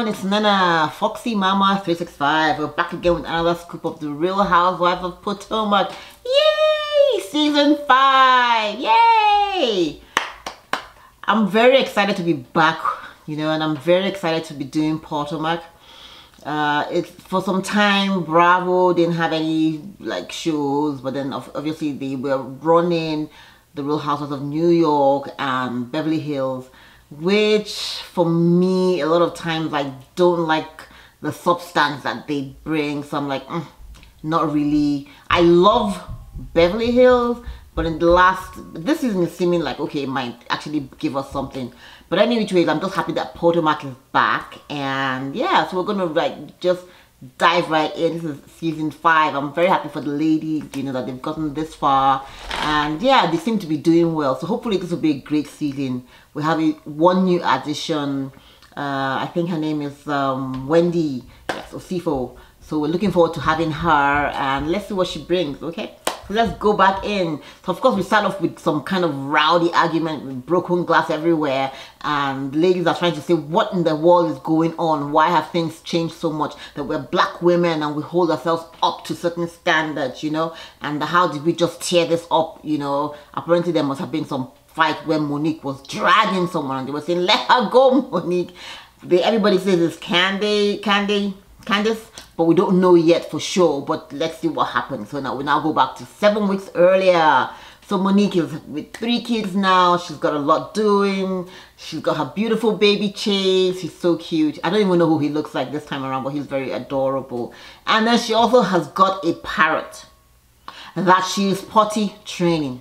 everyone, it's Nana, Foxxy Mama 365. We're back again with another scoop of the Real Housewives of Potomac. Yay! Season 5! Yay! I'm very excited to be back, you know, and I'm very excited to be doing Potomac. Uh, for some time Bravo didn't have any like shows, but then obviously they were running the Real Housewives of New York and Beverly Hills which for me a lot of times I don't like the substance that they bring. So I'm like mm, not really. I love Beverly Hills but in the last this is seeming like okay it might actually give us something. But anyway I'm just happy that Potomac is back. And yeah so we're gonna like just dive right in. This is season five. I'm very happy for the ladies, you know, that they've gotten this far. And yeah, they seem to be doing well. So hopefully this will be a great season. We have a, one new addition. Uh, I think her name is um, Wendy. Yes, Osefo. So we're looking forward to having her and let's see what she brings, okay? Let's go back in. So of course we start off with some kind of rowdy argument with broken glass everywhere and ladies are trying to say what in the world is going on? Why have things changed so much? That we're black women and we hold ourselves up to certain standards, you know? And how did we just tear this up, you know? Apparently there must have been some fight where Monique was dragging someone and they were saying, let her go, Monique. They, everybody says it's Candy, Candy, Candiace but we don't know yet for sure but let's see what happens. So now we now go back to seven weeks earlier. So Monique is with three kids now. She's got a lot doing. She's got her beautiful baby Chase. He's so cute. I don't even know who he looks like this time around but he's very adorable. And then she also has got a parrot that she is potty training.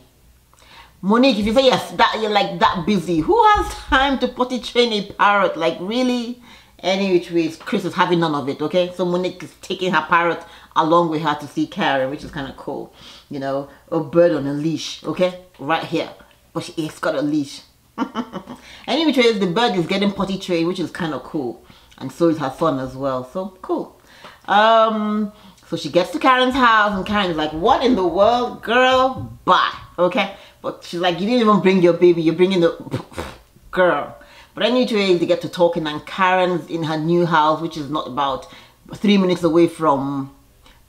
Monique, if you say yes, that you're like that busy, who has time to potty train a parrot? Like really? Any which ways chris is having none of it okay? So monique is taking her parrot along with her to see karen which is kind of cool you know? A bird on a leash okay? Right here. But she, it's got a leash. Any which ways the bird is getting potty trained which is kind of cool. And so is her son as well so cool. Um so she gets to karen's house and karen's like what in the world girl? Bye okay? But she's like you didn't even bring your baby you're bringing the girl but anyway, they get to talking and Karen's in her new house, which is not about three minutes away from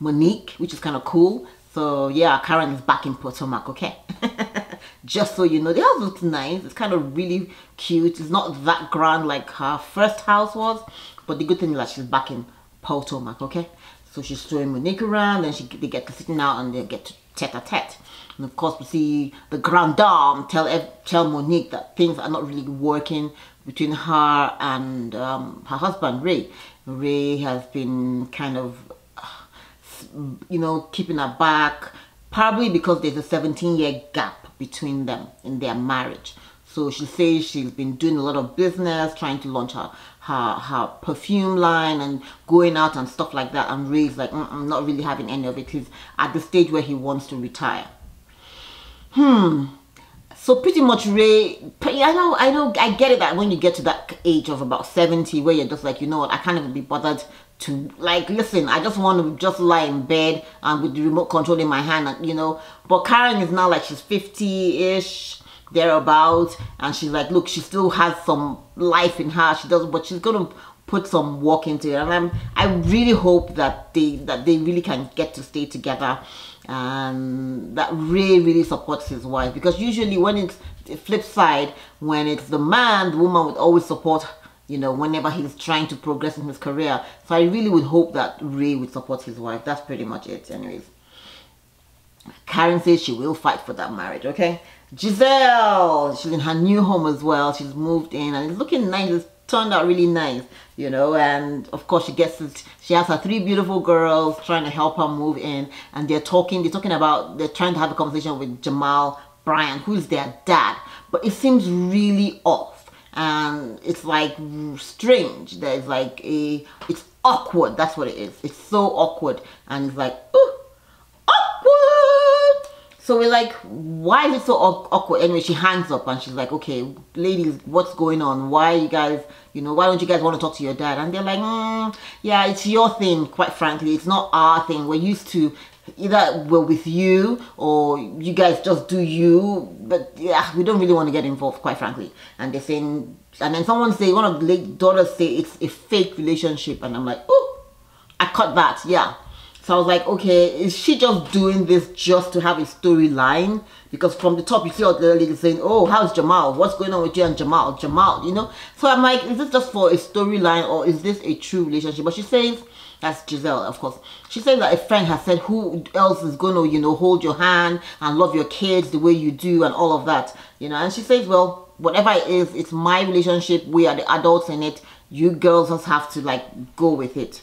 Monique, which is kind of cool. So yeah, Karen is back in Potomac, okay? Just so you know, the house looks nice. It's kind of really cute. It's not that grand like her first house was. But the good thing is that she's back in Potomac, okay? So she's showing Monique around and she, they get to sitting out and they get to tete-a-tete. And of course, we see the grand dame tell, tell Monique that things are not really working between her and um, her husband, Ray. Ray has been kind of, you know, keeping her back, probably because there's a 17 year gap between them in their marriage. So she says she's been doing a lot of business, trying to launch her her, her perfume line and going out and stuff like that. And Ray's like, mm -mm, not really having any of it. He's at the stage where he wants to retire. Hmm. So pretty much Ray, I know, I know, I get it that when you get to that age of about 70 where you're just like, you know what, I can't even be bothered to, like, listen, I just want to just lie in bed and with the remote control in my hand, and, you know. But Karen is now like, she's 50-ish, thereabouts, and she's like, look, she still has some life in her. She does, but she's to put some work into it. And I'm, I really hope that they, that they really can get to stay together and that Ray really supports his wife. Because usually when it's flip side when it's the man the woman would always support you know whenever he's trying to progress in his career. So I really would hope that Ray would support his wife. That's pretty much it anyways. Karen says she will fight for that marriage okay? Gizelle she's in her new home as well. She's moved in and it's looking nice turned out really nice, you know, and of course she gets it, she has her three beautiful girls trying to help her move in and they're talking, they're talking about, they're trying to have a conversation with Jamal Bryant, who's their dad, but it seems really off and it's like strange, there's like a, it's awkward, that's what it is, it's so awkward and it's like, so we're like, why is it so awkward? Anyway, she hangs up and she's like, okay, ladies, what's going on? Why you guys, you know, why don't you guys want to talk to your dad? And they're like, mm, yeah, it's your thing, quite frankly. It's not our thing. We're used to either we're with you or you guys just do you. But yeah, we don't really want to get involved, quite frankly. And they're saying, and then someone say, one of the daughters say it's a fake relationship. And I'm like, oh, I cut that, yeah. So I was like, okay, is she just doing this just to have a storyline? Because from the top, you see all the ladies saying, oh, how's Jamal? What's going on with you and Jamal? Jamal, you know? So I'm like, is this just for a storyline or is this a true relationship? But she says, that's Gizelle, of course. She says that a friend has said, who else is going to, you know, hold your hand and love your kids the way you do and all of that, you know? And she says, well, whatever it is, it's my relationship. We are the adults in it. You girls just have to, like, go with it.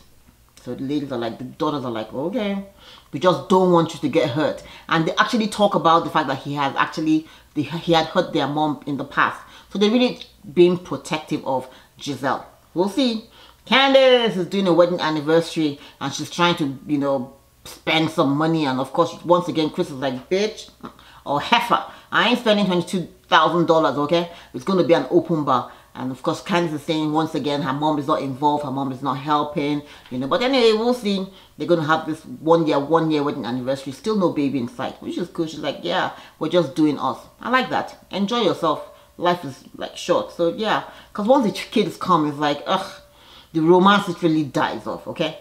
So the ladies are like, the daughters are like, okay, we just don't want you to get hurt. And they actually talk about the fact that he has actually, he had hurt their mom in the past. So they're really being protective of Gizelle. We'll see. Candiace is doing a wedding anniversary and she's trying to, you know, spend some money. And of course, once again, Chris is like, bitch or heifer. I ain't spending $22,000, okay? It's going to be an open bar. And of course, Candiace is saying once again, her mom is not involved, her mom is not helping, you know. But anyway, we'll see. They're going to have this one year, one year wedding anniversary. Still no baby in sight, which is cool. She's like, yeah, we're just doing us. I like that. Enjoy yourself. Life is like short. So yeah, because once the kids come, it's like, ugh, the romance it really dies off, okay?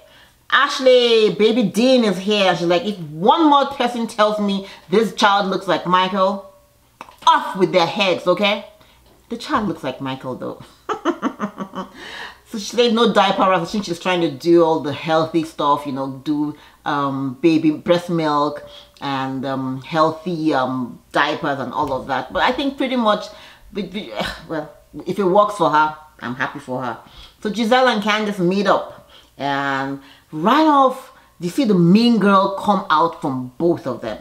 Ashley, baby Dean is here. She's like, if one more person tells me this child looks like Michael, off with their heads, okay? The child looks like Michael though. so she said no diaper. I think she's trying to do all the healthy stuff, you know, do um, baby breast milk and um, healthy um, diapers and all of that. But I think pretty much, well, if it works for her, I'm happy for her. So Gizelle and Candiace meet up and right off, you see the mean girl come out from both of them.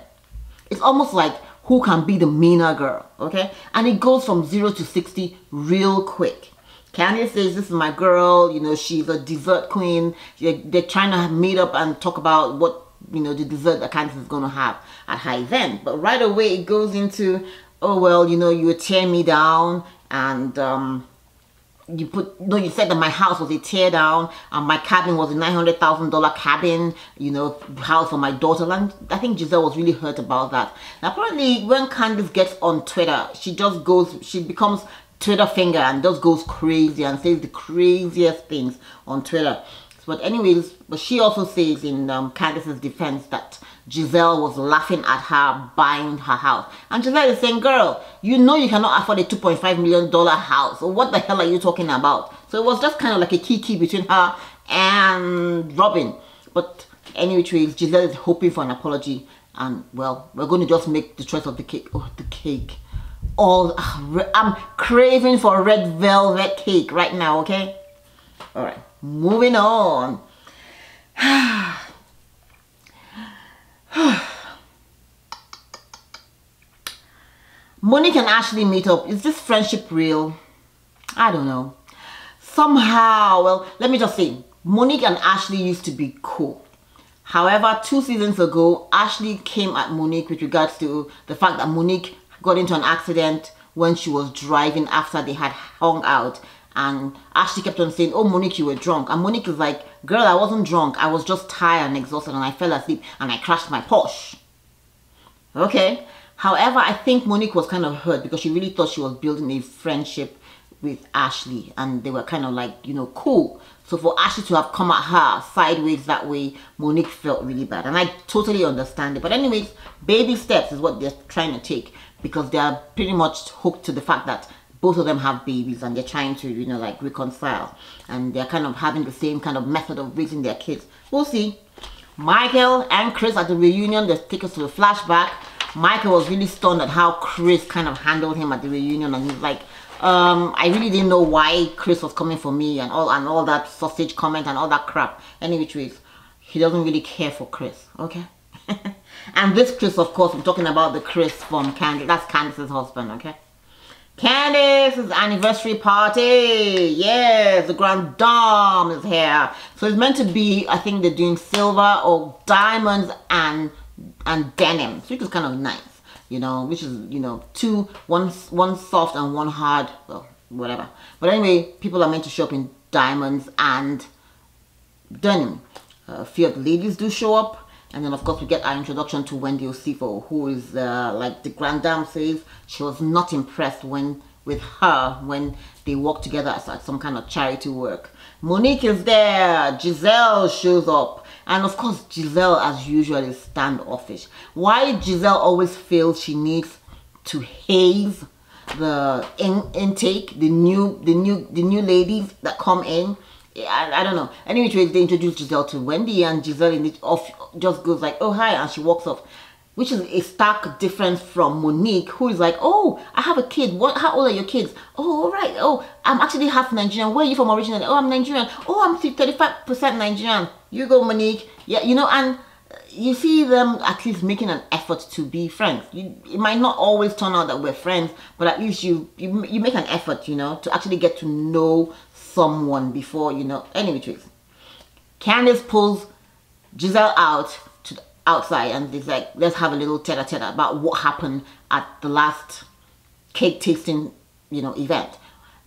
It's almost like who can be the meaner girl, okay? And it goes from 0 to 60 real quick. Candiace says, this is my girl, you know, she's a dessert queen. They're, trying to meet up and talk about what, you know, the dessert that Candiace is going to have at her event. But right away it goes into, oh, well, you know, you tear me down and, um, you put no you said that my house was a tear down and my cabin was a $900,000 cabin you know house for my daughter. And I think Gizelle was really hurt about that. Now apparently when Candiace gets on Twitter she just goes she becomes Twitter finger and just goes crazy and says the craziest things on Twitter but anyways but she also says in um, Candiace's defense that Gizelle was laughing at her buying her house. And Gizelle is saying, girl, you know you cannot afford a $2.5 million house. So what the hell are you talking about? So it was just kind of like a kiki between her and Robyn. But anyway, Gizelle is hoping for an apology. And well, we're going to just make the choice of the cake. Oh, the cake. All I'm craving for red velvet cake right now, okay? All right, moving on. Monique and Ashley meet up. Is this friendship real? I don't know. Somehow, well, let me just say, Monique and Ashley used to be cool. However, two seasons ago, Ashley came at Monique with regards to the fact that Monique got into an accident when she was driving after they had hung out. And Ashley kept on saying, oh, Monique, you were drunk. And Monique is like, girl, I wasn't drunk. I was just tired and exhausted and I fell asleep and I crashed my Porsche. Okay. However, I think Monique was kind of hurt because she really thought she was building a friendship with Ashley and they were kind of like, you know, cool. So for Ashley to have come at her sideways that way, Monique felt really bad. And I totally understand it. But anyways, baby steps is what they're trying to take because they're pretty much hooked to the fact that both of them have babies and they're trying to, you know, like reconcile. And they're kind of having the same kind of method of raising their kids. We'll see. Michael and Chris at the reunion, they take us to the flashback. Michael was really stunned at how Chris kind of handled him at the reunion and he's like, um, I really didn't know why Chris was coming for me and all and all that sausage comment and all that crap. Any which ways, he doesn't really care for Chris, okay? and this Chris, of course, I'm talking about the Chris from Candiace. That's Candiace's husband, okay? Candiace's anniversary party. Yes, the Grand Dame is here. So it's meant to be, I think they're doing silver or diamonds and and denim, which is kind of nice, you know, which is, you know, two, one, one soft and one hard, well, whatever. But anyway, people are meant to show up in diamonds and denim. A few of the ladies do show up And then, of course, we get our introduction to Wendy Osefo, who is uh, like the Grand Dame says, she was not impressed when with her when they work together at some kind of charity work. Monique is there, Gizelle shows up, and of course, Gizelle, as usual, is standoffish. Why Gizelle always feels she needs to haze the in intake, the new, the new, the new ladies that come in. I, I don't know. Anyway, they introduce Gizelle to Wendy, and Gizelle in it off just goes like, "Oh hi," and she walks off which is a stark difference from Monique, who is like, oh, I have a kid. What? How old are your kids? Oh, all right. Oh, I'm actually half Nigerian. Where are you from originally? Oh, I'm Nigerian. Oh, I'm 35% Nigerian. You go, Monique. Yeah, you know, and uh, you see them at least making an effort to be friends. You, it might not always turn out that we're friends, but at least you, you, you make an effort, you know, to actually get to know someone before, you know, any anyway, Candiace pulls Gizelle out to the outside and it's like let's have a little tete-a-tete about what happened at the last cake tasting you know event.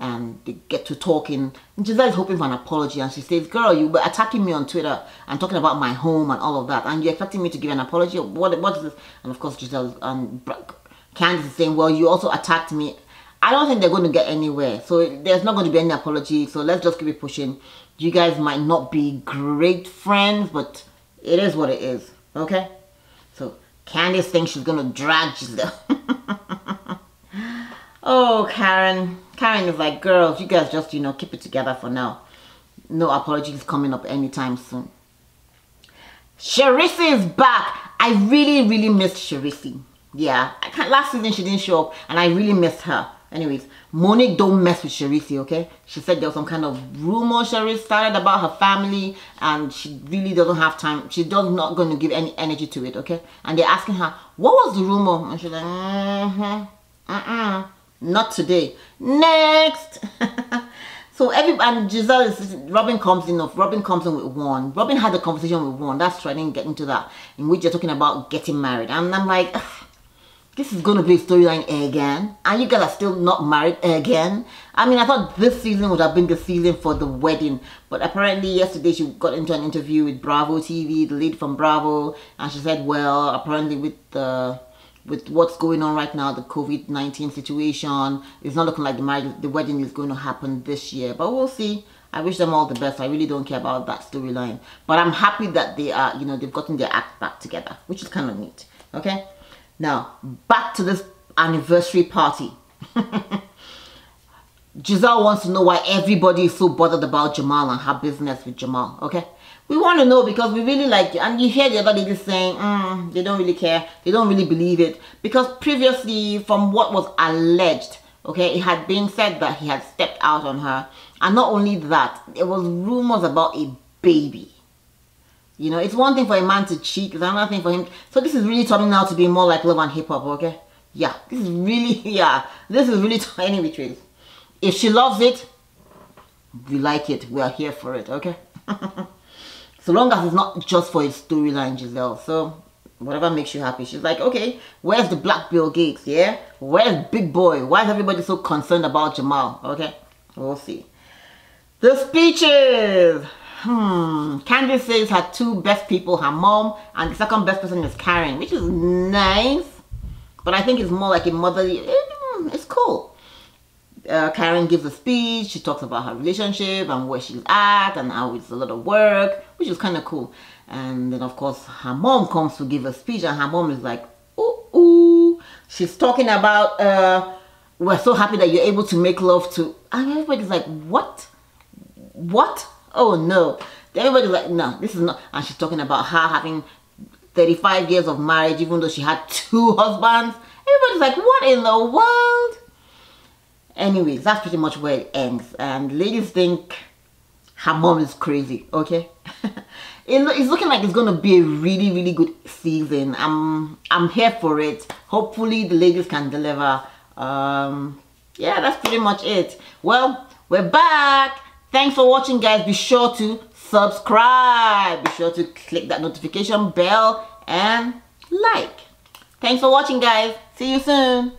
And they get to talking. And Gizelle is hoping for an apology and she says girl you were attacking me on Twitter and talking about my home and all of that and you're expecting me to give an apology? What what is this? And of course Gizelle and Candiace is saying well you also attacked me I don't think they're going to get anywhere so there's not going to be any apology so let's just keep it pushing you guys might not be great friends but it is what it is Okay? So Candiace thinks she's gonna drag Gizelle. oh, Karen. Karen is like, girls, you guys just, you know, keep it together for now. No apologies coming up anytime soon. Charrisse is back. I really, really missed Charrisse. Yeah, last season she didn't show up and I really missed her. Anyways, Monique don't mess with Charrisse, okay? She said there was some kind of rumor Charrisse started about her family and she really doesn't have time. She's just not going to give any energy to it, okay? And they're asking her, what was the rumor? And she's like, mm-hmm, uh-uh, not today. Next! so every, and Gizelle is, Robyn comes in, Robyn comes in with Juan. Robyn had a conversation with Juan, that's true, I didn't get into that, in which you're talking about getting married. And I'm like, Ugh this is going to be a storyline again and you guys are still not married again i mean i thought this season would have been the season for the wedding but apparently yesterday she got into an interview with bravo tv the lead from bravo and she said well apparently with the with what's going on right now the covid-19 situation it's not looking like the marriage the wedding is going to happen this year but we'll see I wish them all the best. I really don't care about that storyline. But I'm happy that they are, you know, they've gotten their act back together, which is kind of neat. Okay? Now, back to this anniversary party. Gizelle wants to know why everybody is so bothered about Jamal and her business with Jamal, okay? We want to know because we really like you. And you hear the other lady saying, mm, they don't really care. They don't really believe it. Because previously, from what was alleged, okay, it had been said that he had stepped out on her. And not only that, there was rumors about a baby. You know, it's one thing for a man to cheat, it's another thing for him. So this is really turning out to be more like love and hip hop, okay? Yeah, this is really, yeah, this is really tiny betrayals. If she loves it, we like it. We are here for it, okay? so long as it's not just for a storyline, Gizelle. So whatever makes you happy. She's like, okay, where's the black Bill Gates, yeah? Where's Big Boy? Why is everybody so concerned about Jamal? Okay, we'll see. The speeches! Hmm. Candiace says her two best people, her mom, and the second best person is Karen, which is nice. But I think it's more like a motherly. Hmm, it's cool. Uh, Karen gives a speech. She talks about her relationship and where she's at and how it's a lot of work, which is kind of cool. And then, of course, her mom comes to give a speech, and her mom is like, ooh, ooh. She's talking about, uh, we're so happy that you're able to make love to. And everybody's like, what? What? Oh no. Everybody's like no this is not and she's talking about her having 35 years of marriage even though she had two husbands. Everybody's like what in the world? Anyways that's pretty much where it ends. And ladies think her mom is crazy okay? It's looking like it's gonna be a really really good season. I'm i'm here for it. Hopefully the ladies can deliver. Um yeah that's pretty much it. Well we're back Thanks for watching guys. Be sure to subscribe. Be sure to click that notification bell and like. Thanks for watching guys. See you soon.